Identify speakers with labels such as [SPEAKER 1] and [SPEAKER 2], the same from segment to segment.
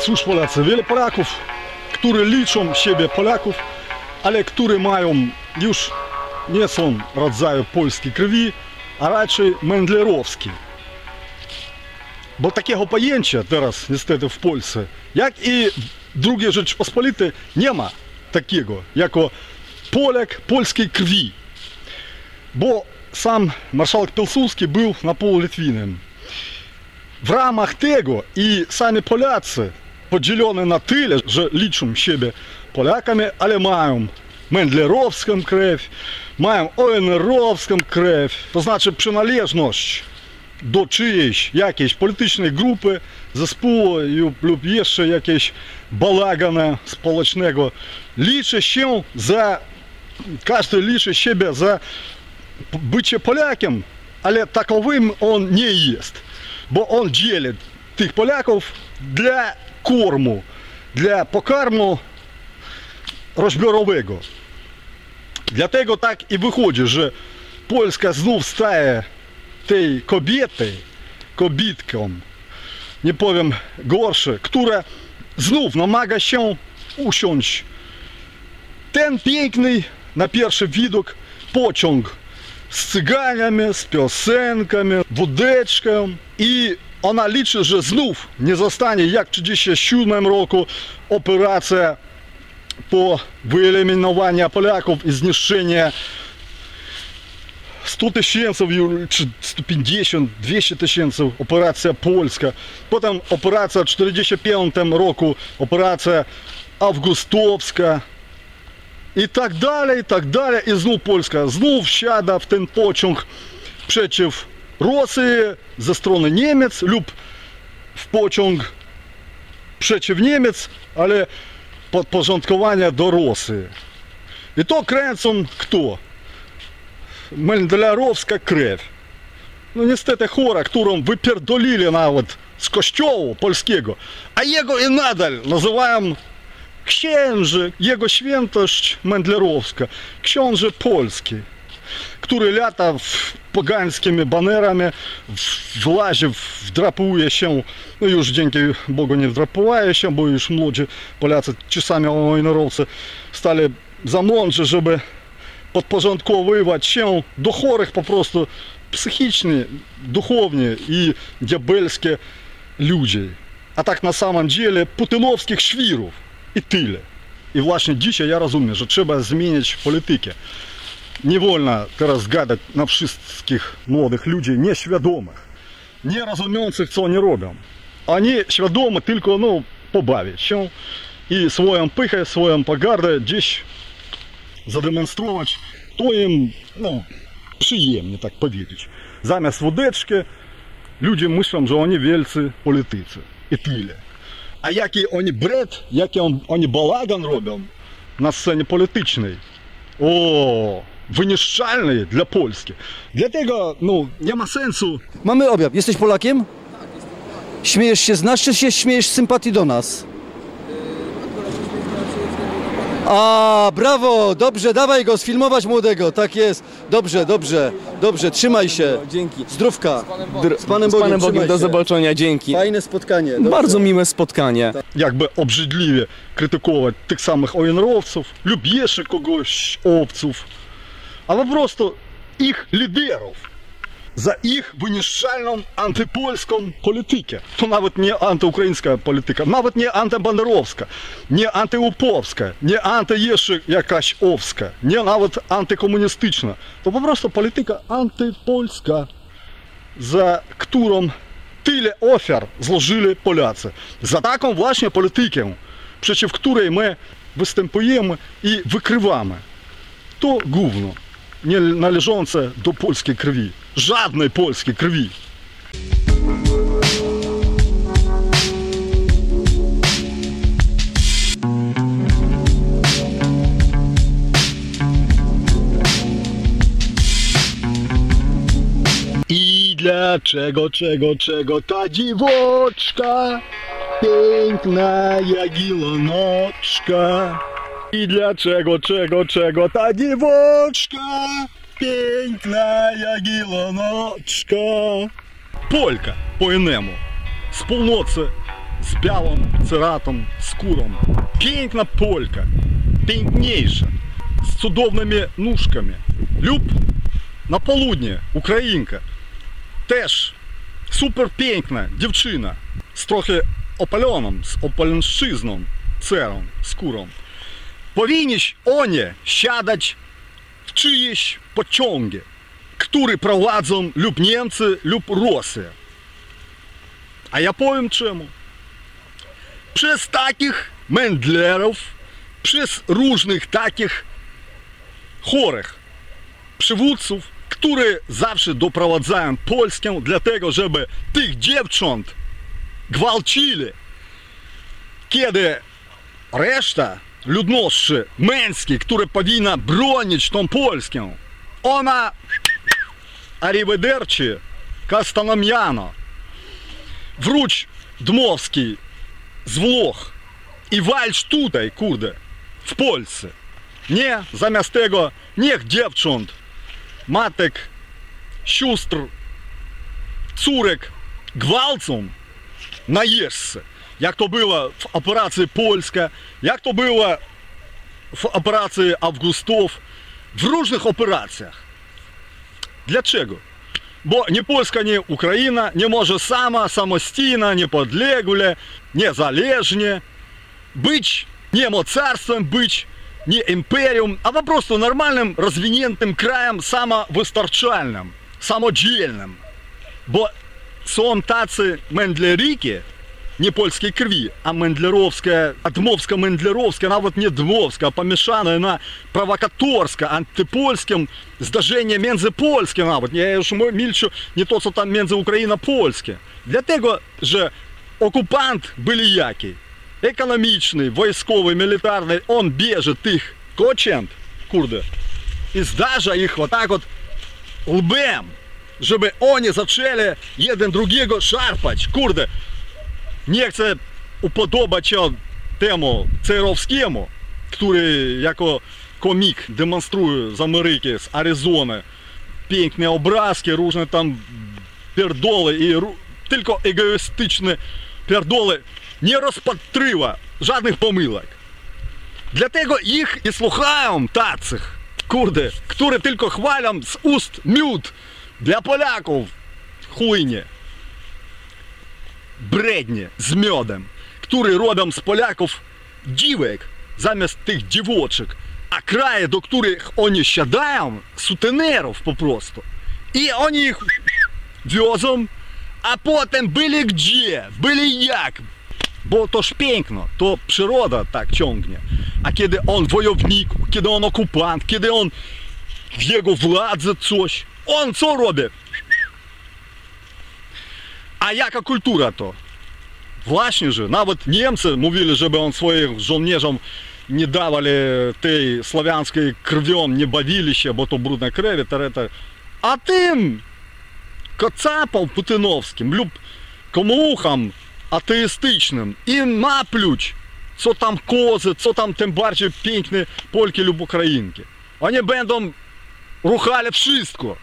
[SPEAKER 1] Cóż Polacy, wiele Polaków, którzy liczą siebie Polaków, ale którzy mają już nie są rodzaju polskiej krwi, a raczej mędlerowskiej. Bo takiego pojęcia teraz niestety w Polsce, jak i II Rzeczypospolitej nie ma takiego, jako Polak polskiej krwi. Bo sam marszałek Pilsudski był na pół Litwinem. W ramach tego i sami Polacy podzielone na tyle, że liczą siebie Polakami, ale mają mędlerowską krew, mają ONR-owską krew, to znaczy przynależność do czyjejś jakiejś politycznej grupy, zespołu lub, jeszcze jakiejś balagana społecznego. Liczy się za, każdy liczy siebie za bycie Polakiem, ale takowym on nie jest, bo on dzieli tych Polaków dla корму для покарму розбірового. Для того так і виходить, що Польська знов стає тією кобітою, кобітком, не powiem gorsze, która znów namaga się usiąść. Ten piękny na pierwszy widok pociąg z cyganiami, z piosenkami, wódeczką i ona liczy, że znów nie zostanie jak w 1937 roku operacja po wyeliminowaniu Polaków i zniszczenie 100 tysięcy, czy 150, 200 tysięcy, operacja polska. Potem operacja w 1945 roku, operacja Августовська i tak dalej, i tak dalej. I znów Polska znów siada w ten pociąg przeciw Rosy, ze strony Niemiec lub w pociąg przeciw Niemiec, ale podporządkowania do Rosy. I to kręcą kto? Mendelarowska krew. No niestety chora, którą wypierdolili nawet z kościoła polskiego, a jego i nadal nazywają księży, jego świętość Mendlerowska, książę polski który lata pogańskimi banerami, w lazie wdrapuje się, no już dzięki Bogu nie wdrapuje się, bo już młodzi Polacy, czasami wojnarowcy stali za mądrzy, żeby podporządkowywać się do chorych po prostu psychicznie, duchownie i diabelskie ludzi. A tak na samym dziele putynowskich świrów i tyle. I właśnie dzisiaj ja rozumiem, że trzeba zmienić politykę. Gadać na wszystkich młodych ludzi nieświadomych, nie rozumiejących, co oni robią. Oni świadomo tylko no, pobawić się i swoją pychę, swoją pogardę gdzieś zademonstrować, to im no, przyjemnie, tak powiedzieć. Zamiast wódeczki ludzie myślą, że oni wielcy politycy. I tyle. A jaki oni bred, jaki on, oni bałagan robią na scenie politycznej. O, wyniszczalny dla Polski. Dlatego no, nie ma sensu.
[SPEAKER 2] Mamy obiad. Jesteś Polakiem? Śmiejesz się z nas, czy się śmiejesz z sympatii do nas? A, brawo, dobrze, dawaj go, sfilmować młodego, tak jest. Dobrze, dobrze, dobrze, trzymaj się.
[SPEAKER 3] Dzięki.
[SPEAKER 2] Zdrówka.
[SPEAKER 3] Dr-
[SPEAKER 2] Z Panem Bogiem,
[SPEAKER 3] Z Panem Bogiem, do zobaczenia, dzięki.
[SPEAKER 2] Fajne spotkanie. dobrze.
[SPEAKER 3] Bardzo miłe spotkanie.
[SPEAKER 1] Jakby obrzydliwie krytykować tych samych ONR-owców lub jeszcze kogoś owców, або просто їх лідерів за їх винищальну антипольську політику. То навіть не антиукраїнська політика, навіть не антибандеровська, не антиуповська, не антиєшик якась овська, не навіть антикомуністична. То просто політика антипольська, за котором тилі офер зложили поляці. За таком власне політиком, przeciw której my występujemy i wykrywamy. To gówno. Nie należące do polskiej krwi. Żadnej polskiej krwi. I dlaczego, czego, czego ta dziwoczka piękna jak ilonoczka? I dlaczego, czego, czego ta dziwoczka piękna jak ilonoczka? Полька по інему з полноці z białym ceratą skórą. Piękna Polka, piękniejsza, z cudownymi nóżkami. Lub na południe, Ukrainka, też super piękna dziewczyna z trochę opaloną, z opalęszczyzną, cerą, skórą. Powinni oni siadać w czyjeś pociągi, które prowadzą lub Niemcy, lub Rosja. A ja powiem czemu. Przez takich mędlerów, przez różnych takich chorych przywódców, które zawsze doprowadzają Polskę dlatego, żeby tych dziewcząt gwałcili, kiedy reszta która powinna bronić tą Polskę, ona arrivederci, Kastanomiano, wróć Dmowski z Włoch i walcz tutaj, kurde, w Polsce. Nie, zamiast tego niech dziewcząt, matek, sióstr, córek gwałcą наешься. Jak to było w operacji Polska, jak to było w operacji Августов, w różnych operacjach. Dlaczego? Bo nie Polska, nie Ukraina nie może sama, samościjna, niepodlegle, niezależnie być nie mocarstwem, być nie imperium, a po prostu нормальnym, rozwiniętym krajem samowystarczalnym, samodzielnym. Bo są tacy mędleriki, nie polskiej krwi, a mędlerowska, a dmowska-mędlerowska, nawet nie dmowska, a pomieszane na prowokatorska, antypolskim zdarzenie międzypolskie nawet. Ja już milczę nie to, co tam między Ukrainą a Polskie. Dlatego, że okupant byli jaki? Ekonomiczny, wojskowy, militarny, on bierze tych kocięt, kurde, i zdarza ich вот так вот лбem, żeby oni zaczęli jeden drugiego szarpać. Demonstruje z Ameryki, z Arizony piękne obrazki, różne tam pierdoły i ró- tylko egoistyczne pierdoły nie rozpatrywa żadnych pomyłek. Dlatego ich i słuchają tacych, kurde, które tylko chwalą z ust miód dla Polaków. Chujnie. бредні з медом, які робимо з поляків дівек замість тих дівочок, а краї, до яких вони щадають, сутенерів попросту. І вони їх везуть, а потім були де, були як. Бо то ж piękno, to przyroda tak ciągnie. A kiedy on wojownik, kiedy on okupant, kiedy on w jego władzy coś, on co robi? A jaka kultura to? Właśnie, że nawet Niemcy mówili, żeby on swoich żołnierzom nie dawali tej słowiańskiej krwią, nie bawili się, bo to brudne krew, та A tym kacapom putynowskim lub komuchom ateistycznym im napluć, co tam kozy, co tam tym bardziej piękne Polki lub Ukrainki. Oni będą ruchali wszystko,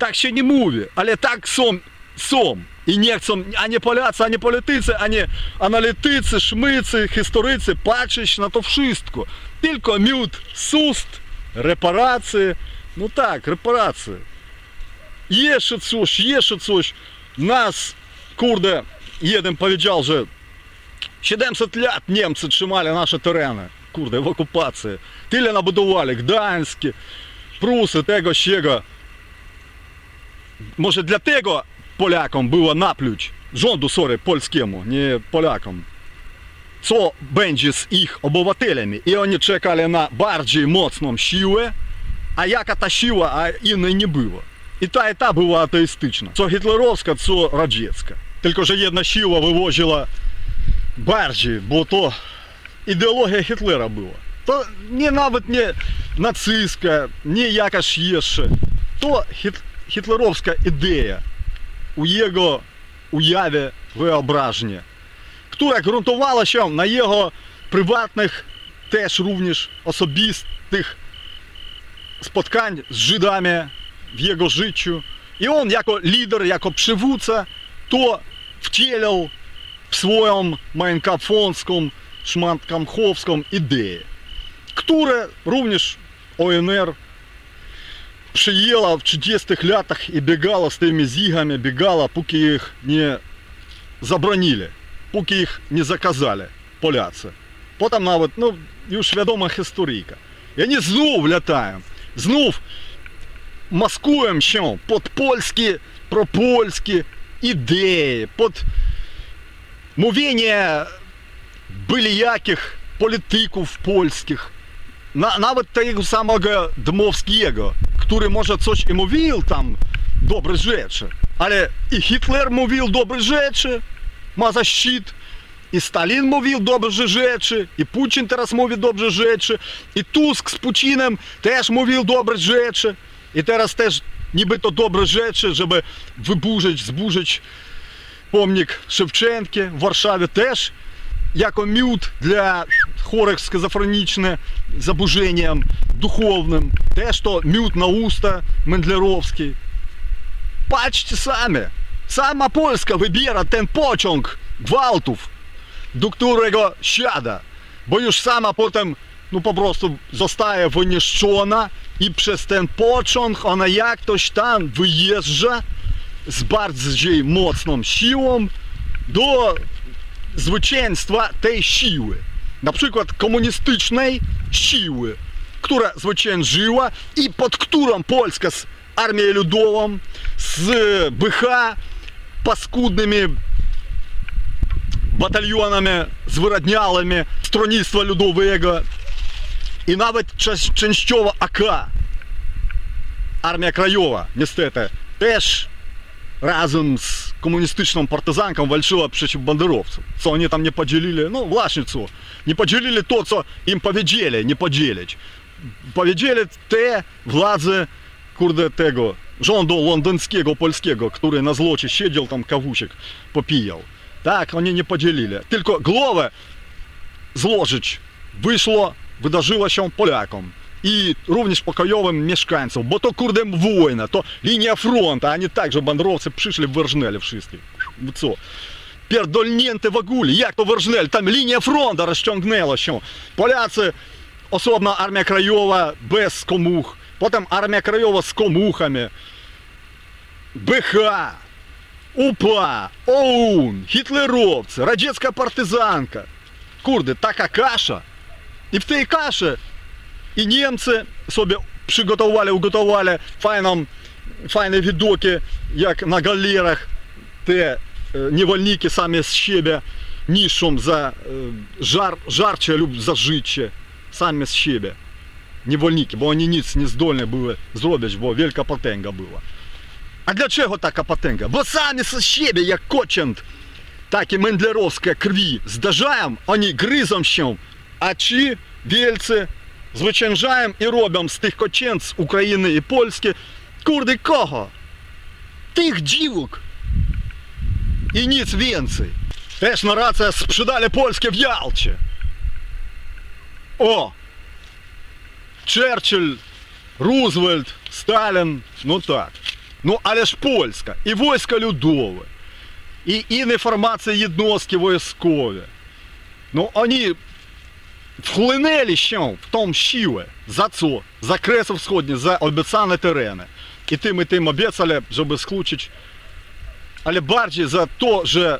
[SPEAKER 1] Tak się nie mówi, ale tak są, są. I nie chcą ani Polacy, ani politycy, ani analitycy, szmycy, historycy patrzeć na to wszystko. Tylko miód z ust, reparacje, no tak, reparacje. Jeszcze coś, jeszcze coś. Nas, kurde, jeden powiedział, że 700 lat Niemcy trzymali nasze tereny, kurde, w okupacji. Tyle nabudowali, Gdańskie, Prusy, tego, siego. Może dlatego Polakom było napluć, rządu, sorry, polskiemu, nie Polakom, co będzie z ich obywatelami. I oni czekali na bardziej mocną siłę, a jaka ta siła, a innej nie było. I ta, i ta była ateistyczna. Co hitlerowska, co radziecka. Tylko, że jedna siła вывозила bardziej, bo to ідеологія Гітлера була. То не навіть не нацистська, не якась ще. То хіт, Хітлеровська ідея у його уяві виображення, яка ґрунтувалася на його приватних, теж рівніш особистих споткань з жидами в його життю. І він, як лідер, як пшевуца, то втілив в своєму майнкафонському шманткамховському ідеї, яка рівніш ОНР шиела в чудесных лятах и бегала с тими зигами, бегала, пуки их не забронили, пуки их не заказали поляці. Потім навіть, ну, и уж відома історика. І вони знов летаем, знов маскуємо що? під польські, пропольські ідеї, під мовлення быліяких політиків польських, навіть того самого Дмовского. Tam dobre rzeczy, ale i Hitler mówił dobre rzeczy, ma zaszczyt, i Stalin mówił dobrze rzeczy, i Putin teraz mówi dobrze rzeczy, i Tusk z Putinem też mówił dobre rzeczy, i teraz też niby to dobre rzeczy, żeby wyburzyć, zburzyć pomnik Szewczenki w Warszawie też jako miód dla chorych schizofrenicznych zaburzeniem duchownym. Też to miód na usta Mendlerowski. Patrzcie sami. Sama Polska wybiera ten pociąg gwałtów, do którego siada. Bo już sama potem no po prostu zostaje wyniszczona i przez ten pociąg ona jak ktoś tam wyjeżdża z bardziej mocną siłą do zwycięstwa tej siły. Na przykład komunistycznej siły, która zwyciężyła i pod którą Polska z Armią Ludową, z BH, paskudnymi batalionami zwyrodniałymi Stronnictwa Ludowego i nawet część- częściowo AK, Armia Krajowa, niestety, też razem z partyzanką walczyła przeciw banderowcom. Co oni tam nie podzielili? No właśnie co. Nie podzielili to, co im powiedzieli nie podzielić. Powiedzieli te władze, kurde, tego rządu londyńskiego, polskiego, który na zlocie siedział tam kawusiek, popijał. Tak, oni nie podzielili. Tylko głowę złożyć wyszło, wydarzyło się Polakom. Mieszkańcom, bo to kurde wojna, to linia frontu, a nie tak, że banderowcy przyszli, wyrżnęli wszystkich. No co? Pierdolnięte w ogóle, jak to wyrżnęli? Tam linia frontu rozciągnęła się. Polacy, osobna Armia Krajowa bez komuch, potem Armia Krajowa z komuchami, БХ, УПА, ОУН, гітлеровці, радянська партизанка. Kurde, taka kasza. I w kaszy i Niemcy sobie przygotowali, ugotowali fajną, fajne widoki, jak na galerach te e, niewolniki sami z siebie niszczą za e, żar, żarcie lub za życie. Sami z siebie. Niewolniki, bo oni nic nie zdolni były zrobić, bo wielka potęga była. A dlaczego taka potęga? Bo sami z siebie, jak kocięt, takie mendlerowskie krwi zdarzają, oni gryzą się, a ci Звичайжаємо і робимо з тих кочен з України і Польські. Курди кого? Тих дівок. І ніц вінці. Теж нарація рація спшидалі польське в Ялчі. О! Черчилль, Рузвельт, Сталін, ну так. Ну, але ж польська. І військо людове, і інформація єдності військові. Ну, вони вхлинелі ще в том щіле за це, за кресо всходні, за обіцяні терени. І тим і тим обіцяли, щоб склучити. Але барджі за то, що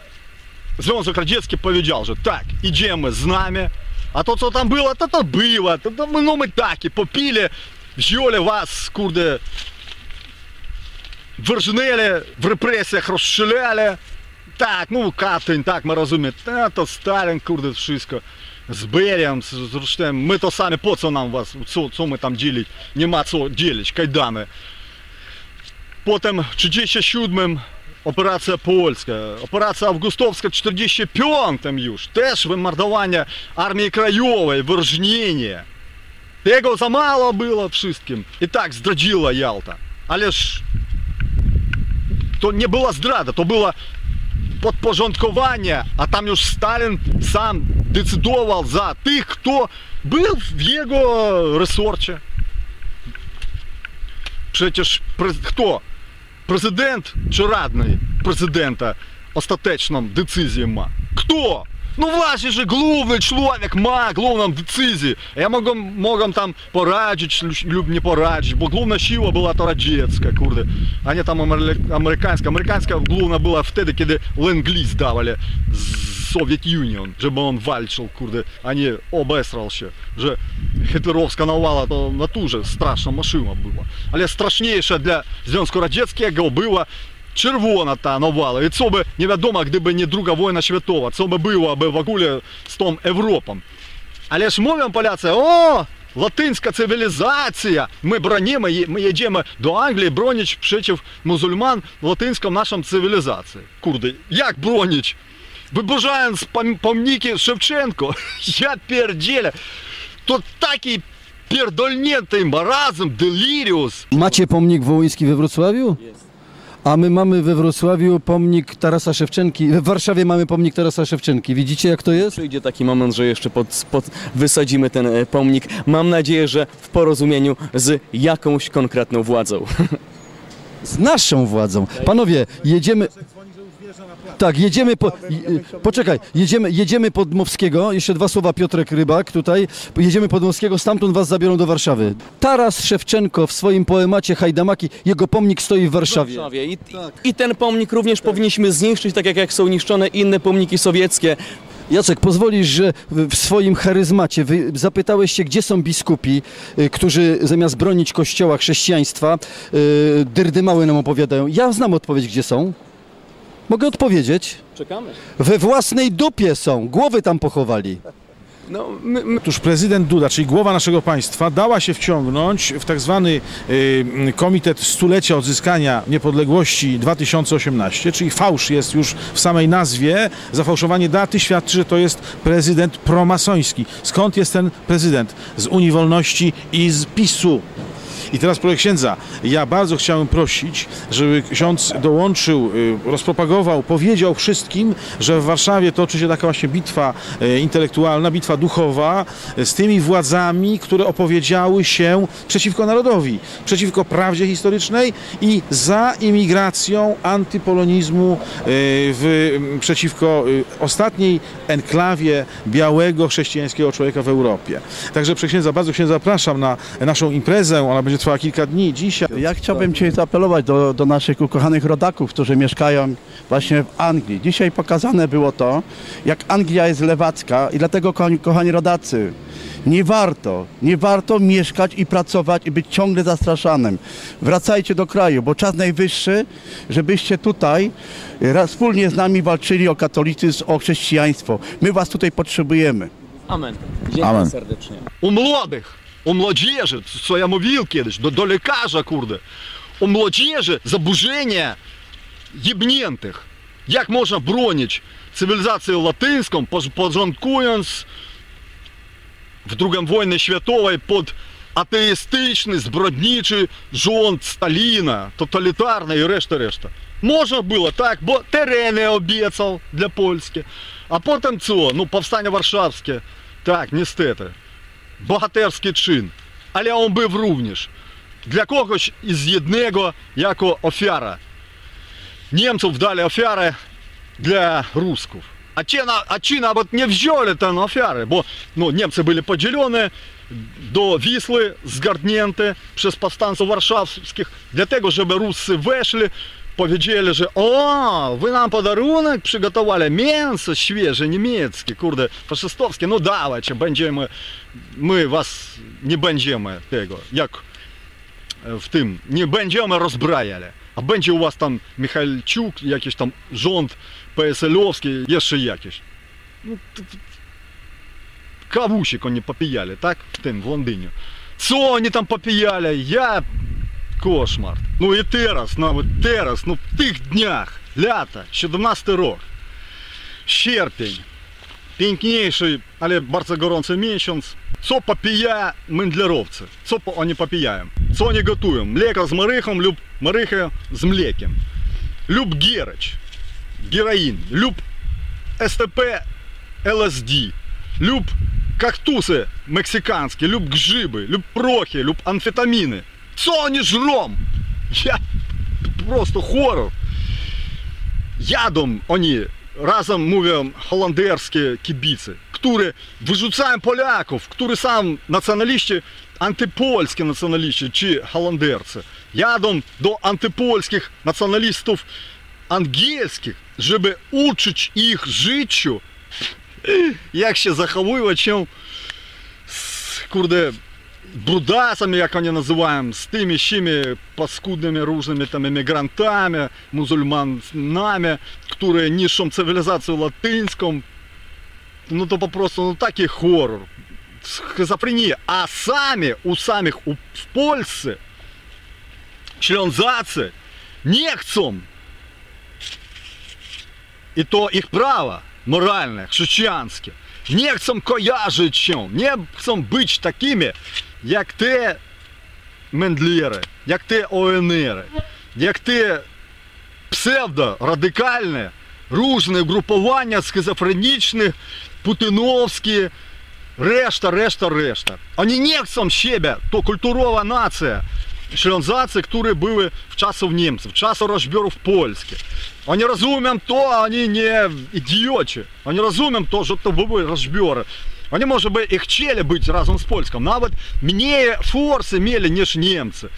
[SPEAKER 1] Зwiązок Радянський повідав, що так, ідемо з нами, а то, що там було, то то було, то, то ну ми так і попіли, жьоли вас, курди, вержнели, в репресіях розшиляли. Так, ну Катин, так, ми розуміємо, та то Сталін, курди, всього. Берiem, z, z Rusztem, my to sami, po co nam was, co, co my tam dzielić, nie ma co dzielić, kajdany. Potem w 37 Operacja Polska, operacja Августовska w 45 już, też wymordowanie Armii Krajowej, wyrżnienie. Tego za mało było wszystkim. I tak zdradziła Jalta. Ależ to nie była zdrada, to było tam już Stalin sam decydował za tych, kto był w jego resorcie. Przecież pre- kto? Президент чи радний президента остаточną decyzję ma? Kto? No właśnie, że główny człowiek ma główną decyzję. Ja mogę, mogę tam poradzić lub nie poradzić, bo główna siła była to radziecka, kurde, a nie tam amery- amerykańska. Amerykańska główna była wtedy, kiedy Lend-Lease dawali z Soviet Union, żeby on walczył, kurde, a nie obesrał się, że hitlerowska nawala to naturze straszna maszyna była. Ale straszniejsza dla Związku Radzieckiego ta nawala. I co by, nie wiadomo, gdyby nie druga wojna światowa, co by było by w ogóle z tą Europą. Але ж mówią Polacy, o, latyńska cywilizacja, my bronimy, je- my jedziemy do Anglii bronić przeciw muzułman latyńską naszą cywilizację. Kurde, jak bronić? Wyburzając pom- pomniki Szewczenko, ja pierdzielę, to taki pierdolnięty marazm, delirius.
[SPEAKER 2] Macie pomnik wołyński we Wrocławiu? A my mamy we Wrocławiu pomnik Tarasa Szewczenki. W Warszawie mamy pomnik Tarasa Szewczenki. Widzicie jak to jest?
[SPEAKER 3] Przyjdzie taki moment, że jeszcze pod, pod wysadzimy ten e, pomnik. Mam nadzieję, że w porozumieniu z jakąś konkretną władzą.
[SPEAKER 2] Z naszą władzą. Panowie, jedziemy. Tak, jedziemy po. Poczekaj, jedziemy, jedziemy pod Mowskiego. Jeszcze dwa słowa Piotrek Rybak tutaj. Jedziemy pod Mowskiego, stamtąd was zabiorą do Warszawy. Taras Szewczenko w swoim poemacie Hajdamaki, jego pomnik stoi w Warszawie.
[SPEAKER 3] Warszawie. I, I ten pomnik również powinniśmy zniszczyć, tak jak, jak są niszczone inne pomniki sowieckie.
[SPEAKER 2] Jacek, pozwolisz, że w w swoim charyzmacie zapytałeś się, gdzie są biskupi, y, którzy zamiast bronić kościoła chrześcijaństwa, y, dyrdymały nam opowiadają. Ja znam odpowiedź, gdzie są. Mogę odpowiedzieć.
[SPEAKER 3] Czekamy.
[SPEAKER 2] We własnej dupie są. Głowy tam pochowali.
[SPEAKER 3] No, my, my,
[SPEAKER 4] Otóż prezydent Duda, czyli głowa naszego państwa, dała się wciągnąć w tak zwany y, Komitet Stulecia Odzyskania Niepodległości 2018, czyli fałsz jest już w samej nazwie. Zafałszowanie daty świadczy, że to jest prezydent promasoński. Skąd jest ten prezydent? Z Unii Wolności i z PiSu. I teraz proszę księdza, ja bardzo chciałem prosić, żeby ksiądz dołączył, y, rozpropagował, powiedział wszystkim, że w Warszawie toczy się taka właśnie bitwa y, intelektualna, bitwa duchowa y, z tymi władzami, które opowiedziały się przeciwko narodowi, przeciwko prawdzie historycznej i za imigracją antypolonizmu w, przeciwko ostatniej enklawie białego chrześcijańskiego człowieka w Europie. Także księdza, bardzo księdza zapraszam na naszą imprezę, ona będzie trwała kilka dni dzisiaj.
[SPEAKER 5] Ja chciałbym dzisiaj zaapelować do, do naszych ukochanych rodaków, którzy mieszkają właśnie w Anglii. Dzisiaj pokazane było to, jak Anglia jest lewacka i dlatego, kochani, kochani rodacy, nie warto, nie warto mieszkać i pracować i być ciągle zastraszanym. Wracajcie do kraju, bo czas najwyższy, żebyście tutaj wspólnie z nami walczyli o katolicyzm, o chrześcijaństwo. My was tutaj potrzebujemy.
[SPEAKER 3] amen. Dziękuję
[SPEAKER 4] Amen.
[SPEAKER 3] serdecznie.
[SPEAKER 1] У młodych, У młodzieży, co ja mówił kiedyś, do, do lekarza, kurde. У Як можна jebniętych. цивілізацію można bronić cywilizację latyńską, porządkując w II wojnie атеїстичний, зброднічий жонт Сталіна, тоталітарний і решта-решта. Можна було так, бо терени обіцяв для Польщі. А потім це, ну, повстання Варшавське. Так, не нестети. Bohaterski czyn. Ale on był również dla kogoś із jednego jako ofiara. Niemców dali ofiarę dla Rusków. A ci, na, a ci nawet nie wzięli tę ofiarę, bo no, Niemcy byli podzielone do Wisły, zgarnięte przez powstańców warszawskich, dlatego, żeby Ruscy weszli, o, wy nam podarunek przygotowali, mięso świeże, niemieckie, kurde, faszystowskie, no dawajcie, będziemy, my was nie będziemy tego, jak w tym, nie będziemy rozbrajali, a będzie u was tam Michalczuk, jakiś tam rząd PSL-owski, jeszcze jakiś. No, t- t- kawusik oni popijali, tak? W tym, w Londynie. Co oni tam popijali? Ja... Koszmar. Ну і teraz, nawet teraz, no w tych dniach, lata, 17 rok, sierpień, piękniejszy, ale bardzo gorący miesiąc. Co popija mędlerowcy? Co po, oni popijają? Co oni gotują? Mleko z marychą lub marychę z mlekiem. Lub giereć, героин, lub STP, LSD, lub kaktusy meksykańskie, lub grzyby, lub prochy, лицо не жлом. Я просто хорор. Ядом вони разом мовлять холандерські кібіці, які вижуцають поляків, які сам націоналісти, антипольські націоналісти чи холандерці. Ядом до антипольських націоналістів ангельських, щоб учить їх життю, як ще заховувачем, курде, jak oni nazywają, z tymi simi paskudnymi różnymi tam emigrantami, muzułmanami, które niszczą cywilizację latyńską. No to po prostu no, taki horror, schizofrenia. A sami, u samych u, w Polsce, Ślązacy nie chcą i to ich prawo moralne, chrześcijańskie. Nie chcą kojarzyć się, nie chcą takimi, як ти мендліри, як ти ОНРи, як ти псевдо-радикальне, ружне групування схизофренічних, путиновські, решта, решта, решта. Вони німцям себе, то культурова нація. Шльонзаці, які були в часу в німців, в часу розбірів польських. Вони розуміють то, вони не ідіоти. Вони розуміють то, що то були розбіри. Były rozbiory. Oni, może by i chcieli być razem z Polską. Nawet mniej forsy mieli niż Niemcy.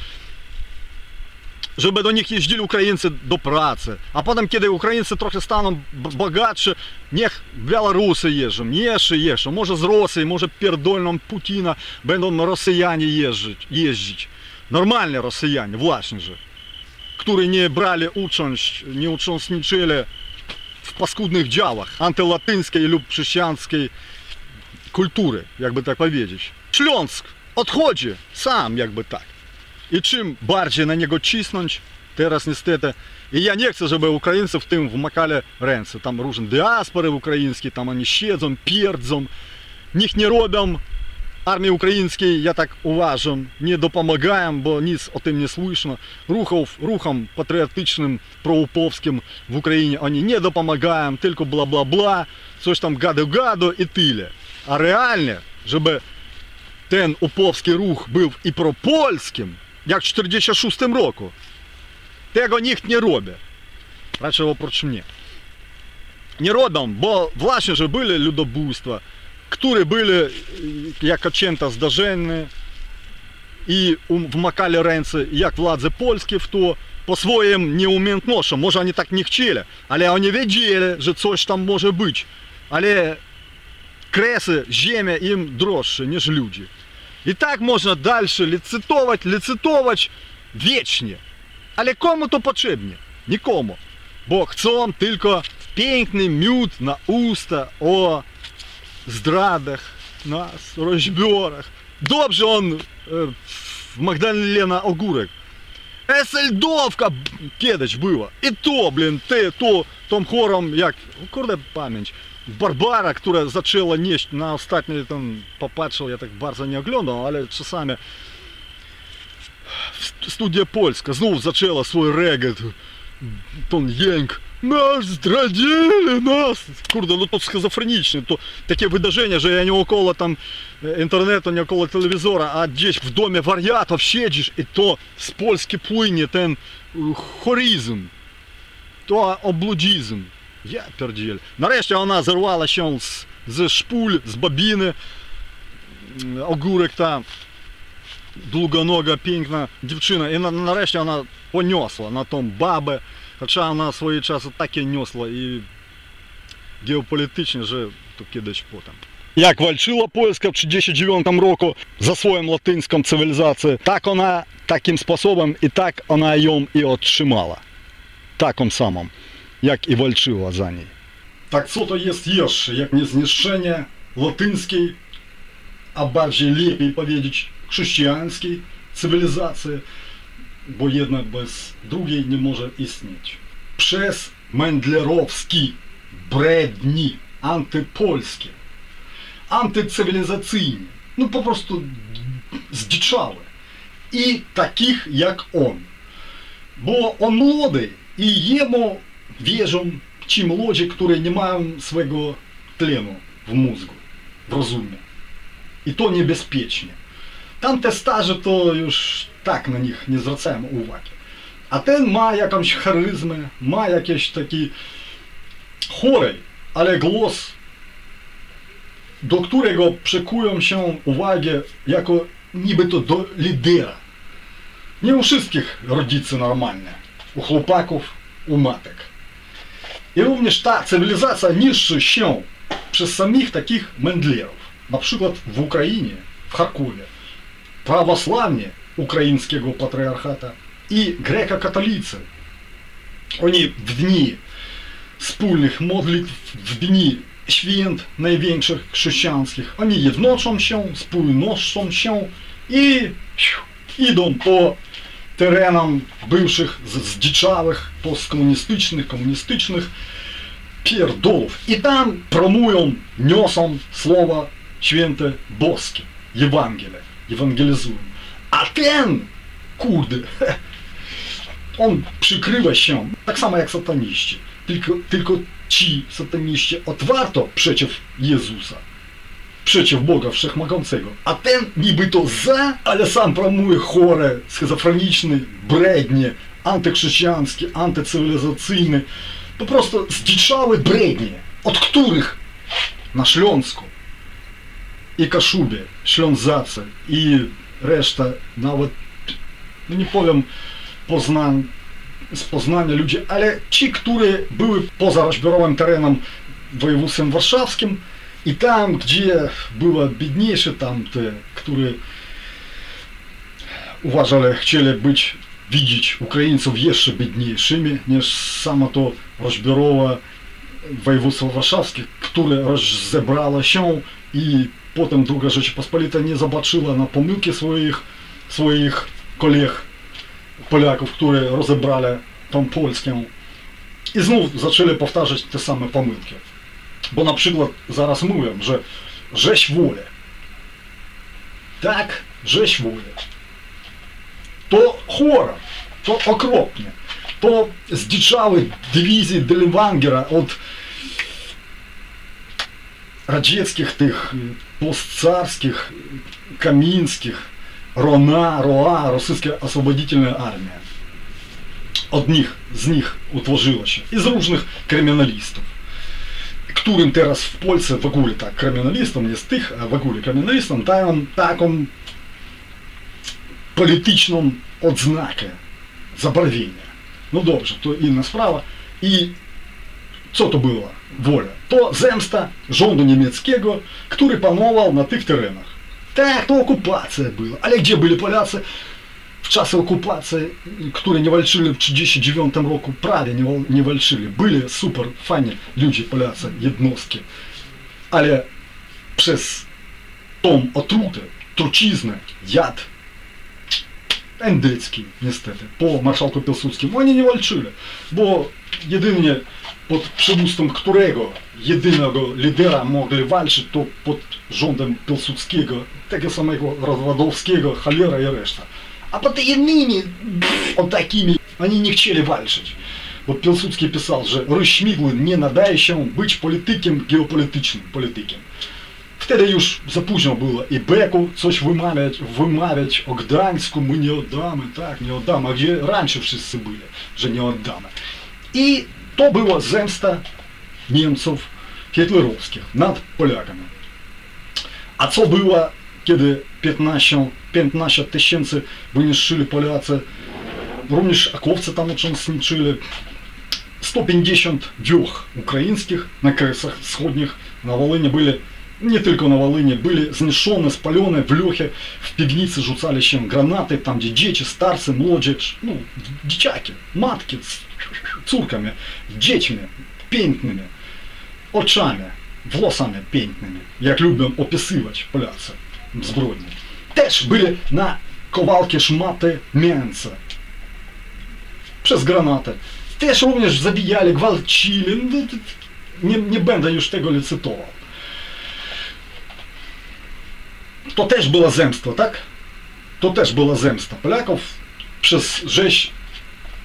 [SPEAKER 1] Żeby do nich jeździli Ukraińcy do pracy. A potem, kiedy Ukraińcy trochę staną b- bogatsi, niech Białorusy jeżdżą, jeszcze jeżdżą. Może z Rosji, może pierdolną Putina będą Rosjanie jeździć. jeździć. Normalne Rosjanie, właśnie że. Które nie brali uczęść, nie uczestniczyli w paskudnych kultury, jakby tak powiedzieć. Śląsk odchodzi sam, jakby tak. I czym bardziej na niego cisnąć, teraz niestety. I ja nie chcę, żeby Ukraińcy w tym wmakali ręce. Tam różne diaspory ukraińskie, tam oni siedzą, pierdzą. Niech nie robią armii ukraińskiej, ja tak uważam, nie dopomagają, bo nic o tym nie słyszno. Ruchów, ruchom patriotycznym, proupowskim w Ukrainie oni nie dopomagają, tylko bla-bla-bla, coś tam gadu-gadu i tyle. A realnie, żeby ten upowski ruch był i propolskim, jak w 46 roku, tego nikt nie robi. Raczej oprócz mnie. Nie robią, bo właśnie, że były ludobójstwa, które byli jak cięta zdarzenne i um- wmakali ręce jak władze polskie w to po swoim nieumiejętnościom. Może oni tak nie chcieli, ale oni wiedzieli, że coś tam może być. Kresy, ziemia im droższe niż ludzie. I tak można dalsze licytować, licytować wiecznie. Ale komu to potrzebne? Nikomu. Bo chcą tylko piękny miód na usta o zdradach nas, rozbiorach. Dobrze on e, w Magdalena Ogórek. Eseldowka kiedyś była. I to, blin, ty, to, tą chorą, jak, kurde Barbara, która zaczęła nieść na ostatnie, tam popatrzył, ja tak bardzo nie oglądał, ale czasami studia polska znów zaczęła swój reggae, ten jęk. Нас zdradzili, nas! Kurde, no to schizofrenicznie, to takie wydarzenie, że ja nie około tam e, internetu, nie około telewizora, a gdzieś w domie wariatów siedzisz i to z Polski płynie ten e, chorizm, to obludizm. Ja pierdziel. No nareszcie ona zerwała się z, ze szpul, z babiny. Ogórek tam. Długonoga, piękna dziewczyna. I na, nareszcie ona poniosła na tą babę. Chociaż ona swoje czasy takie niosła i geopolitycznie, że to kiedyś potem. Jak walczyła Polska w 1939 roku za swoją latyńską cywilizację, tak ona takim sposobem i tak ona ją i otrzymała. Taką samą. I walczyła za niej. Tak co to jest jeszcze, jak nie zniszczenie latyńskiej, a bardziej lepiej powiedzieć chrześcijańskiej cywilizacji, bo jednak bez drugiej nie może istnieć. Przez mędlerowski bredni antypolskie, antycywilizacyjne, no po prostu zdziczałe i takich jak on. Bo on młody i jemu wierzą ci młodzi, którzy nie mają swego tlenu w mózgu, w rozumie. I to niebezpiecznie. Tamte starzy to już tak na nich nie zwracają uwagi. A ten ma jakąś charyzmę, ma jakiś taki chorej, ale głos, do którego przykują się uwagę jako niby to do lidera. Nie u wszystkich rodzice normalne, u chłopaków, u matek. I również ta cywilizacja niszczy się przez takich mędlerów. Na przykład w Ukrainie, w Charkowie, prawosławnie ukraińskiego patriarchata i greko-katolicy. Oni w dni wspólnych modlitw, w dni święt największych chrześcijańskich, oni jednoczą się, wspólnoszczą się i idą po terenam bywszych zdziczałych, postkomunistycznych, komunistycznych pierdolów. I tam promują, niosą słowa święte boskie, Ewangelię, ewangelizują. A ten, kurde, on przykrywa się, tak samo jak sataniści, tylko, tylko ci sataniści otwarto przeciw Jezusa, przeciw Boga Wszechmogącego, a ten niby to za, ale sam promuje chore, schizofreniczne, brednie, antychrześcijańskie, antycywilizacyjne, po prostu zdziczałe brednie, od których na Śląsku i Kaszubie, Ślązacy i reszta, nawet, no nie powiem, Poznań, z Poznania ludzie, ale ci, którzy były poza rozbiorowym terenem województwem warszawskim i tam, gdzie było biedniejsze, tam te, które uważali, chcieli być, widzieć Ukraińców jeszcze biedniejszymi niż samo to rozbiorowe województwo warszawskie, które rozebrało się i potem druga Rzeczypospolita nie zobaczyła na pomyłki swoich, swoich kolegów Polaków, które rozebrali tą Polskę i znów zaczęli powtarzać te same pomyłki. Przykład zaraz mówią, że rzeź wolę. Tak, rzeź wolę. To chora, to okropnie. To zdziczały dywizji Deливангера od radzieckich tych y, postcarskich, каминских, Рона, Роа, Російська освободительна армія. Nich, z nich utworzyła się. I z Którym teraz w Polsce w ogóle tak kryminalistom, nie z tych, a w ogóle kryminalistom dają taką polityczną odznakę zabarwienia. No dobrze, to inna sprawa. I co to była wola? To zemsta rządu niemieckiego, który panował na tych terenach. Tak, to okupacja była. Ale gdzie byli Polacy w czasy okupacji, które nie walczyli w 1939 roku? Prawie nie, nie walczyli. Byli super fajni ludzie, Polacy, jednostki. Ale przez tą otrutę, truciznę, jad endecki, niestety, po marszałku Piłsudskim, oni nie walczyli, bo jedynie pod przywództwem którego jedynego lidera mogli walczyć, to pod rządem Piłsudskiego, tego samego Rozwadowskiego, cholera i reszta. Pod innymi, pff, o takimi, oni nie chcieli walczyć. Bo Piłsudski pisał, że Ryśmigły nie nadaje się być politykiem geopolitycznym, politykiem. Wtedy już późno było i Beku coś wymawiać, wymawiać o Gdańsku my nie oddamy, tak, nie oddamy, a gdzie раньше wszyscy byli, że nie oddamy. I to była zemsta Niemców hitlerowskich nad Polakami. A co było, kiedy 15, 15 tysięcy wyniszczyli Polacy, również akowcy tam uczestniczyli, 150 dziuch ukraińskich na Kresach Wschodnich na Волыне byli nie tylko na Волыне, zniszczone, spalone w Lechie, w piwnicy rzucali się granaty, tam gdzie dzieci, starcy, młodzież, no, dzieciaki, matki z córkami, dziećmi pięknymi, oczami, włosami pięknymi, jak lubią opisywać Polacy zbrojni. Też byli na kowalki szmaty mięsa przez granaty. Też również zabijali, gwałcili. No, Nie, nie będę już tego licytował. To też była zemsta, tak? To też była zemsta Polaków przez rzeź,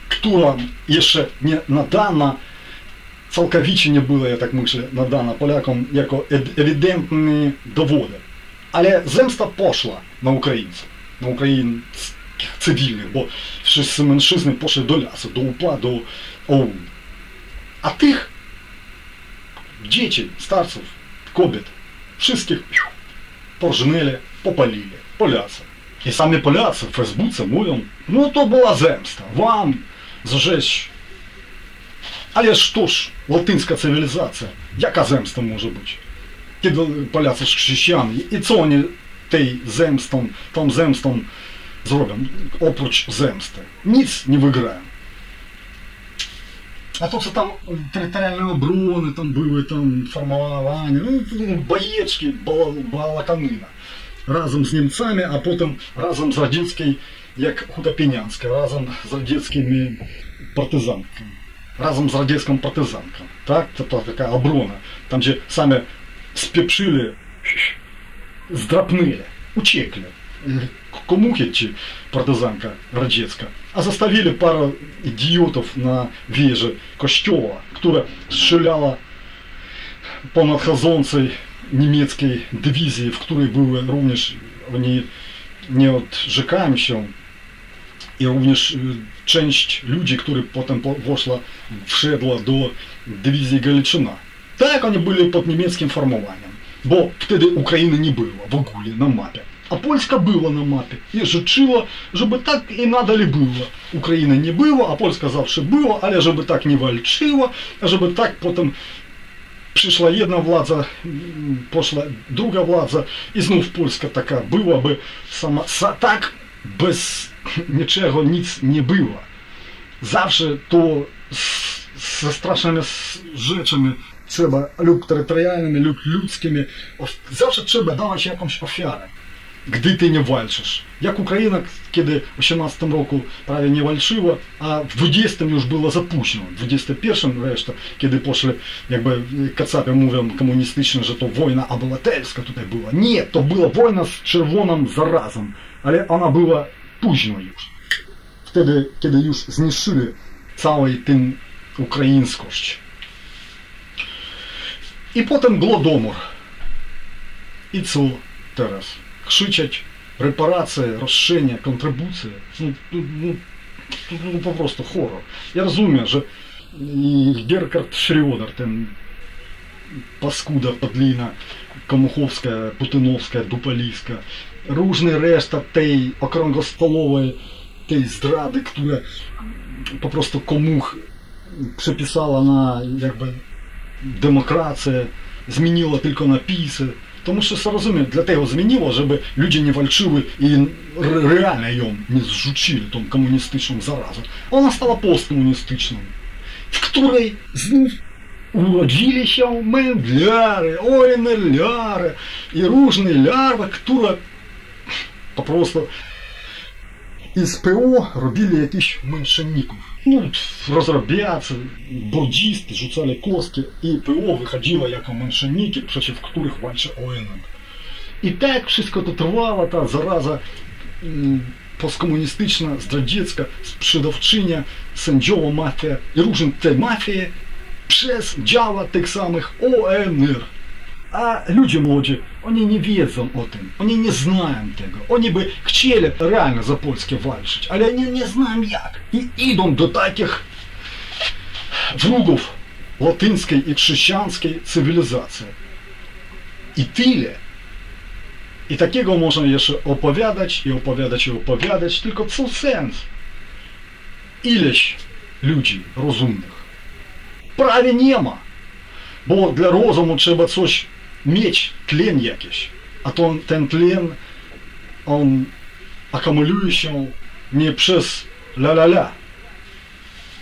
[SPEAKER 1] która jeszcze nie nadana, całkowicie nie była, ja tak myślę, nadana Polakom jako ewidentne dowody. але земста пошла на українців, на українців цивільних, бо щось з меншизни пошли до лясу, до упла, до оу. А тих дітей, старців, кобіт, всіх поржнели, попалили, поляці. І самі поляці, фейсбуці, мовлям, ну то була земста, вам зажечь. Але що ж, латинська цивілізація, яка земста може бути? поля, це ж християни. І це вони тей земством, там земством зроблять, опроч земства. Ніц не виграє. А то, що там територіальної оборони, там були там формування, ну, боєчки, балаканина. Разом з німцями, а потім разом з радянською, як Хутопінянська, разом з радянськими партизанками. Разом з радянським партизанком. Так, це така оборона. Там же саме спепшили, здрапнули, учекли. Комухи чи партизанка радянська. А заставили пару идиотов на веже Костела, которая стреляла по надходzącej niemieckiej dywizji, w której były również oni nie odrzekałem się i również część ludzi, którzy potem po- poszła, wszedła do dywizji Галичина. Tak, oni byli pod niemieckim formowaniem, bo wtedy Ukrainy nie było w ogóle na mapie. A Polska była na mapie i życzyła, żeby tak i nadal było. Ukrainy nie było, a Polska zawsze była, ale żeby tak nie walczyła, a żeby tak potem przyszła jedna władza, mm, poszła druga władza i znów Polska taka byłaby sama, sa, tak bez niczego nic nie było. Zawsze to z, ze strasznymi lub terytorialnymi, lub ludzkimi, of- zawsze trzeba dawać jakąś ofiarę. Gdy ty nie walczysz. Jak Ukraina, kiedy w 18 roku prawie nie walczyła, a w 20 już było za późno. W 21 reszta, kiedy poszli, jakby Kacapy mówią komunistyczne, że to wojna obywatelska tutaj była. Nie, to była wojna z czerwoną zarazem, ale ona była późno już. Wtedy, kiedy już zniszczyli całą co teraz? Krzyczeć reparacje, roszczenia, kontrybucje. No, no, no, no, no po prostu horror. Ja rozumiem, że i Gerhard Schröder, ten паскуда подліна Комуховська, Путиновська, Дуполівська, różne reszta tej okrągostolowej, tej zdrady, które po prostu komuch przepisała na demokrację, zmieniła tylko napisy. To muszę zrozumieć, dlatego zmieniło, żeby ludzie nie walczyły i re- realnie ją nie zrzucili, tą komunistyczną zarazą. Ona stała postkomunistyczną, w której znów urodzili się mędliary, ONR-liary i różne larwy, które po i z pyłu robili jakichś męczenników. No, rozrabiacy, bodzisty rzucali kostki i pyło wychodziło jako męczenniki, przeciw których walczy Oenek. I tak wszystko to trwało, ta zaraza mm, postkomunistyczna, zdradziecka, sprzedawczynia, sędziowa mafia i różne te mafie przez działa tych samych ONR. A ludzie młodzi, oni nie wiedzą o tym, oni nie znają tego. Oni by chcieli realnie za Polskę walczyć, ale oni nie znają jak. I idą do takich wrogów latyńskiej i chrześcijańskiej cywilizacji. I tyle. I takiego można jeszcze opowiadać i opowiadać i opowiadać, tylko co sens? Ileś ludzi rozumnych prawie nie ma. Bo dla rozumu trzeba coś mieć, tlen jakiś. A to, ten tlen, on akumuluje się nie przez la la la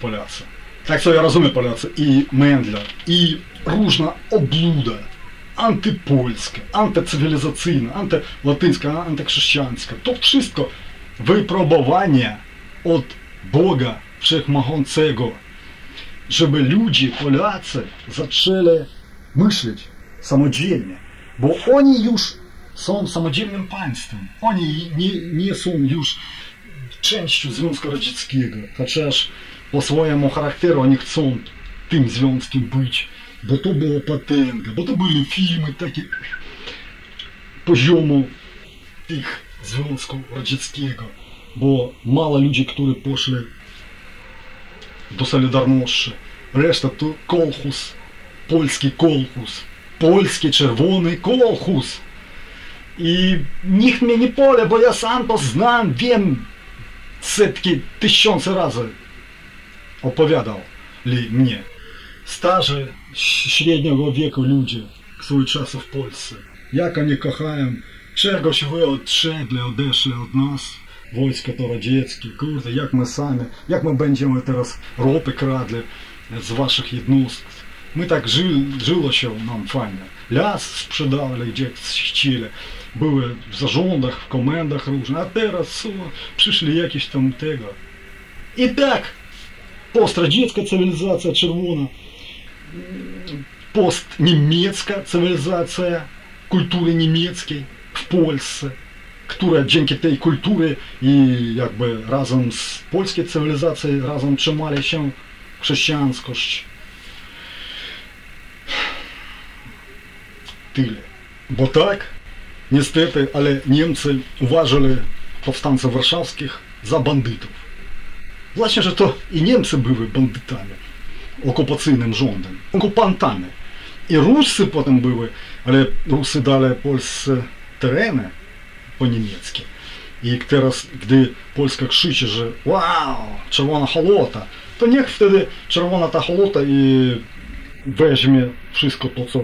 [SPEAKER 1] Polacy. Tak co ja rozumiem Polacy i Mendler, i różna obluda antypolska, antycywilizacyjna, antylatyńska, antychrześcijańska. To wszystko wypróbowanie od Boga Wszechmogącego żeby ludzie, Polacy, zaczęli myśleć samodzielnie, bo oni już są samodzielnym państwem. Oni nie, nie są już częścią Związku Radzieckiego, chociaż po swojemu charakteru oni chcą tym związkiem być, bo to była potęga, bo to były filmy takie poziomu tych Związku Radzieckiego. bo мало людей, которые пошли до Солідарнощі. Решта то колхуз, польський колхуз, polski czerwony kochus. I nikt mnie nie pole, bo ja sam to znam, wiem setki, tysiące razy opowiadał li mnie. Starzy średniego wieku ludzie, którzy czasu w Polsce, jak oni kochają, czegoś wy odszedli, odeszli od nas, wojsko to radzieckie, kurde, jak my sami, jak my będziemy teraz ropy kradli z waszych jednostek, My tak ży, żyło się nam fajnie. Las sprzedawali gdzie chcieli. Były w zarządach, w komendach różnych, a teraz o, przyszli jakieś tam tego. I tak, postradziecka cywilizacja czerwona, postniemiecka cywilizacja kultury niemieckiej w Polsce, która dzięki tej kultury i jakby razem z polskiej cywilizacją razem trzymali się chrześcijańskość. Tyle. Bo tak, niestety, ale Niemcy uważali powstańców warszawskich za bandytów. Właśnie, że to i Niemcy były bandytami, okupacyjnym rządem, okupantami. I Rusy potem były, ale Rusy dali Polsce tereny po niemieckie. I teraz, gdy Polska krzyczy, że wow, czerwona holota, to niech wtedy czerwona ta holota i weźmie wszystko to, co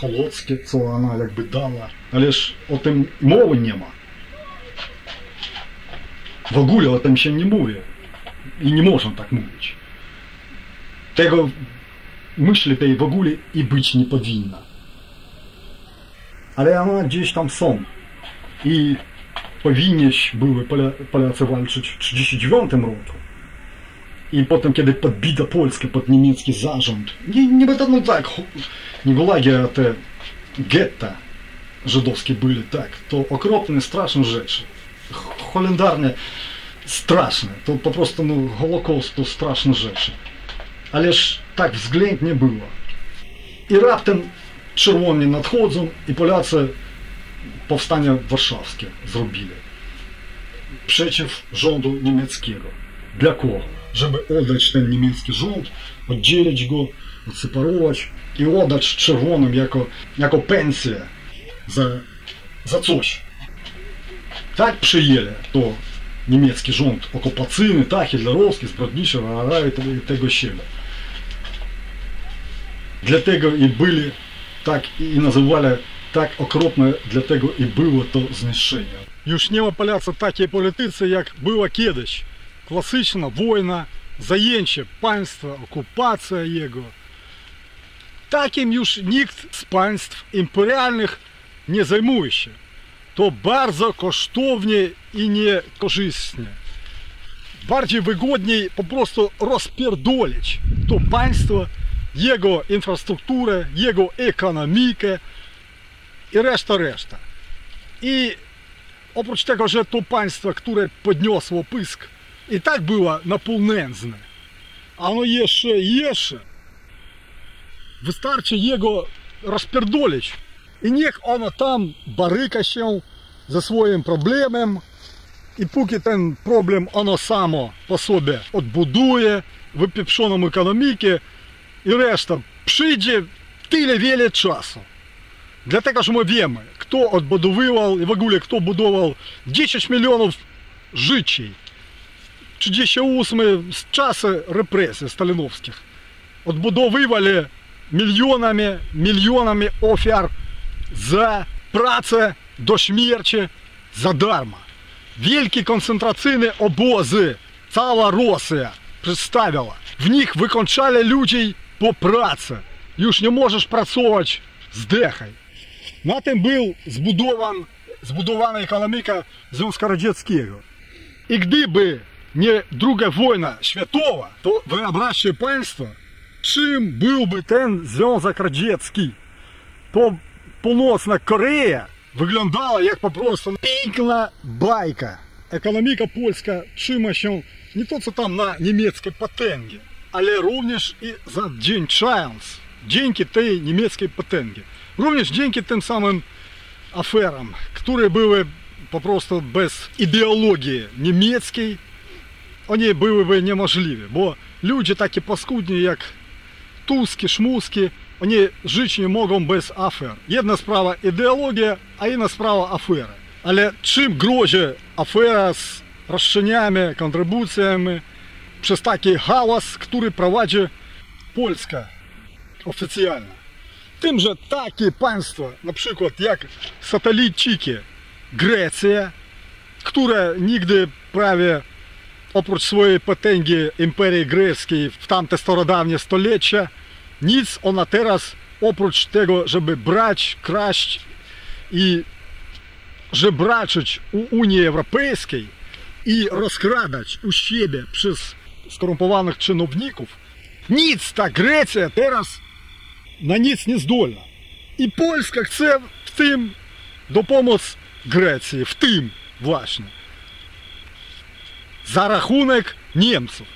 [SPEAKER 1] Холоцьке, це вона якби дала. Але ж о тим мови нема. Вагуля о тим ще не мові. І не можна так мовити. Tego myśli tej w ogóle i być nie powinna. Ale one gdzieś tam są. I powinniś były Polacy walczyć w 1939 roku. I potem, kiedy podbito Polskę pod niemiecki zarząd, nie, nie będę no tak, ho- nie gulagi, a te getta żydowskie były tak, to okropne, straszne rzeczy. Ch- Holendarne, straszne. To po prostu no, Holokaust to straszne rzeczy. Ależ tak względnie było. I raptem czerwoni nadchodzą i Polacy powstanie warszawskie zrobili. Przeciw rządu niemieckiego. Dla kogo? Żeby oddać ten niemiecki rząd, oddzielić go, odseparować i oddać czerwonym jako, jako pensję za, za coś. Tak przyjęli to niemiecki rząd okupacyjny, tak, hitlerowski, zbrodniczy, i tego, siebie. Dlatego i byli tak i nazywali tak okropne, dlatego i było to zniszczenie. Już nie ma Polacy takiej polityce, jak była kiedyś. Klasyczna wojna, zajęcie państwa, okupacja jego. Takim już nikt z państw imperialnych nie zajmuje się. To bardzo kosztownie i niekorzystnie. Bardziej wygodniej po prostu rozpierdolić to państwo, jego infrastrukturę, jego ekonomikę i reszta, reszta. I oprócz tego, że to państwo, które podniosło pysk, i tak było napółnędzne, ono jeszcze, jeszcze. Wystarczy jego rozpierdolić i niech ono tam baryka się ze swoim problemem i póki ten problem ono samo po sobie odbuduje, wypieprzoną ekonomikę i reszta, przyjdzie tyle wiele czasu. Dlatego, że my wiemy, kto odbudowywał i w ogóle kto budował 10 milionów życi. 38 з часу репресій сталіновських відбудовували мільйонами, мільйонами офіар за працю до смерті задарма. Великі концентраційні обози ціла Росія представила. В них викончали людей по праці. Юж не можеш працювати, здехай. На тим був збудован, збудована економіка Зюнська Радянського. І гdyby не друга воїна святого, то wyobraźcie Państwo, чем был бы тен Związek Radziecki. То Полосна Корея выглядала, як попросту пікна байка. Економіка польська чимось не то что там на немецкой патенгі, але рівніш и за Джин Чайлдс, деньги тієї немецкой патенги. Рівніш деньги тем самым аферам, которые були попросту без идеологии немецкой Вони були б неможливі, бо люди такі паскудні, як туски, шмуски, вони жити не можуть без афер. Єдна справа ідеологія, а інша справа афери. Але чим гроже афера з розчиннями, контрибуціями, через такий галас, який проваджує Польська офіційно. Тим же такі панства, наприклад, як сателітчики Греція, яка нігде праві oprócz swojej potęgi Imperii Greckiej w tamte starodawnie stulecia, nic ona teraz oprócz tego, żeby brać, kraść i żebraczyć u Unii Europejskiej i rozkradać u siebie przez skorumpowanych czynowników, nic ta Grecja teraz na nic nie zdolna. I Polska chce w tym dopomóc Grecji, w tym właśnie. Za rachunek Niemców.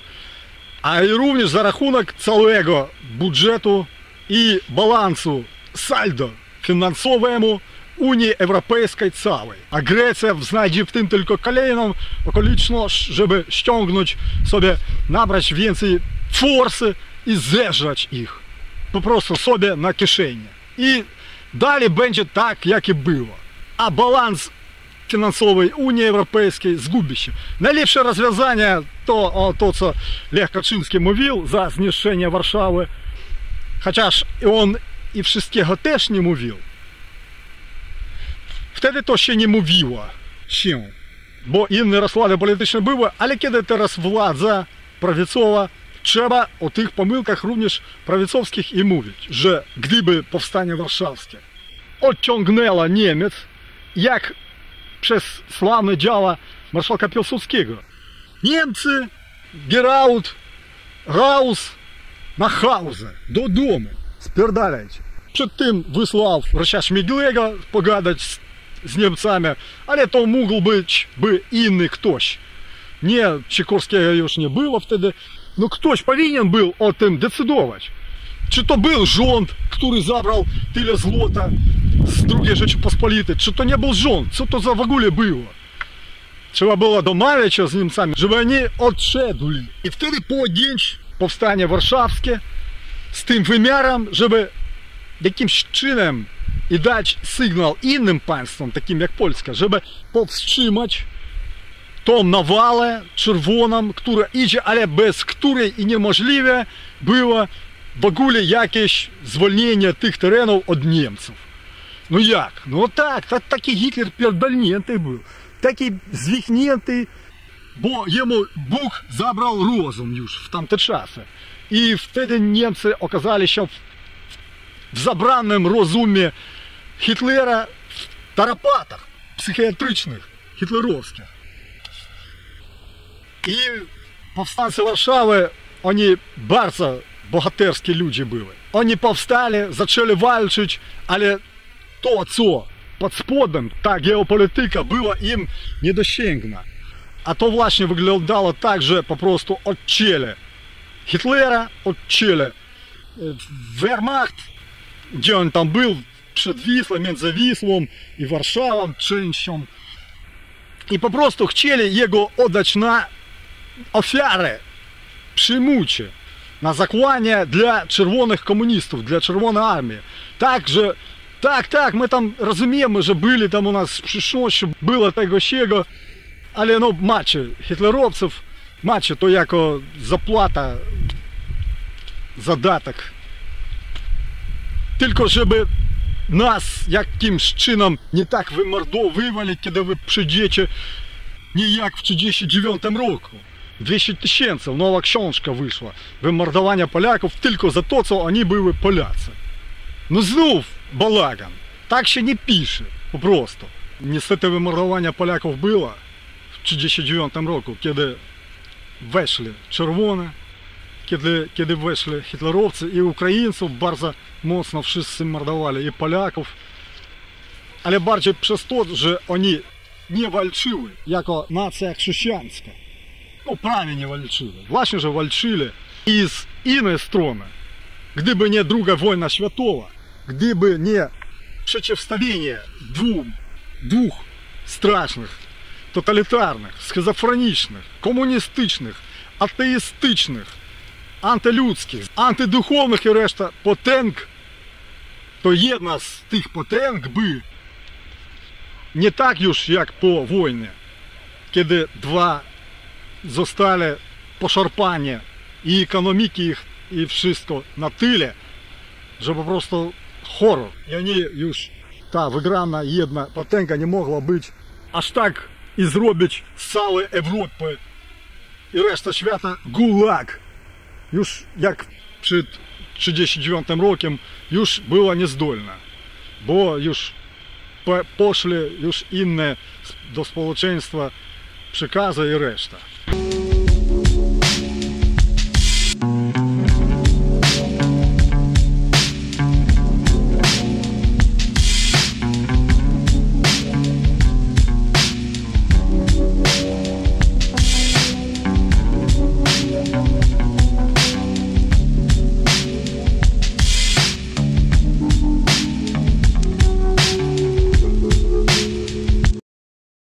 [SPEAKER 1] A i również za rachunek całego budżetu i balansu saldo finansowemu Unii Europejskiej całej. A Grecja znajdzie w tym tylko kolejną okoliczność, żeby ściągnąć sobie, nabrać więcej forsy i zeżrać ich. Po prostu sobie na kieszeni. I dalej będzie tak, jak i było. A balans finansowej Unii Europejskiej zgubi się. Najlepsze rozwiązanie to o, to, co Lech Kaczyński mówił za zniszczenie Warszawy. Chociaż on i wszystkiego też nie mówił. Wtedy to się nie mówiło się, bo inne rozkłady polityczne były, ale kiedy teraz władza prawicowa, trzeba o tych pomyłkach również prawicowskich i mówić, że gdyby powstanie warszawskie odciągnęło Niemiec, jak przez sławne działa marszałka Piłsudskiego, Niemcy, Geraut, na Hauzę, do domu, spierdalajcie. Przed tym wysłał Rysia Śmigielego pogadać z, z Niemcami, ale to mógł być by inny ktoś. Nie, Sikorskiego już nie było wtedy, no ktoś powinien był o tym decydować. Czy to był rząd, który zabrał tyle złota z II Rzeczypospolitej, czy to nie był rząd, co to za w ogóle było? Trzeba było domawiać się z Niemcami, żeby oni odszedli. I wtedy podjąć powstanie warszawskie z tym wymiarem, żeby jakimś czynem i dać sygnał innym państwom, takim jak Polska, żeby powstrzymać tą nawalę czerwoną, która idzie, ale bez której i niemożliwe było w ogóle jakieś zwolnienie tych terenów od Niemców. No jak? No tak, tak taki Hitler pierdolnięty był. Taki zwichnięty, bo jemu Bóg zabrał rozum już w tamte czasy. I wtedy Niemcy okazali się w, w zabranym rozumie Hitlera w tarapatach psychiatrycznych, hitlerowskich. I powstańcy Warszawy, oni bardzo bohaterskie ludzie były. Oni powstali, zaczęli walczyć, ale to, co pod spodem, ta geopolityka była im niedosięgna. A to właśnie wyglądało tak, że po prostu odcięli Hitlera, odcięli e, Wehrmacht, gdzie on tam był, przed Wisłą, między Wisłą i Warszawą, częścią. I po prostu chcieli jego oddać na ofiarę, przymucie, na zakłanie dla czerwonych komunistów, dla czerwonej armii. Tak, Tak, tak, my tam rozumiemy, że byli tam u nas przyszło, że było tego siego, ale no macie hitlerowców, macie to jako zapłata, zadatek. Tylko żeby nas jakimś czynom nie tak wymordowywali, kiedy wy przyjdziecie nie jak w 1939 roku. 200 tysięcy, nowa książka wyszła. Wymordowania Polaków tylko za to, co oni były Polacy. No znów, było w 1939 roku, kiedy weszli czerwone, kiedy, kiedy weszli hitlerowcy i Ukraińców bardzo mocno wszyscy mordowali i Polaków, ale bardziej przez to, że oni nie walczyły jako nacja chrześcijańska. No prawie nie walczyły. Właśnie, że walczyli i z innej strony. Gdyby nie druga wojna światowa, Gdyby nie przeciwstawienie dwóm, dwóch strasznych, totalitarnych, schizofrenicznych, komunistycznych, ateistycznych, antyludzьких, антидуховних і решта потенг, то єдна з тих потенг би не так już як по війні, коли два zostali poszarpanie i ekonomiki ich i wszystko na tyle, że po prostu horror. I oni już, ta wygrana jedna potęga nie mogła być aż tak i zrobić z całej Europy i reszta świata gulag. Już jak przed 39 rokiem już była niezdolna, bo już po- poszli już inne do społeczeństwa przekazy i reszta.